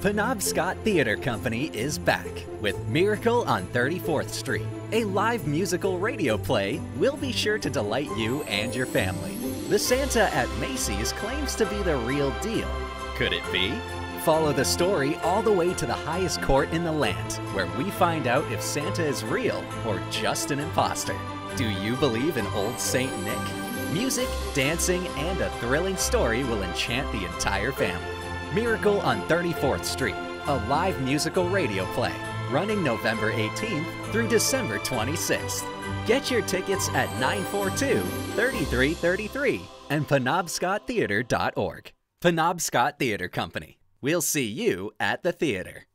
Penobscot Theatre Company is back with Miracle on 34th Street, a live musical radio play will be sure to delight you and your family. The Santa at Macy's claims to be the real deal. Could it be? Follow the story all the way to the highest court in the land, where we find out if Santa is real or just an imposter. Do you believe in Old Saint Nick? Music, dancing, and a thrilling story will enchant the entire family. Miracle on 34th Street, a live musical radio play running November 18th through December 26th. Get your tickets at 942 3333 and penobscottheatre.org. Penobscot Theatre Company. We'll see you at the theater.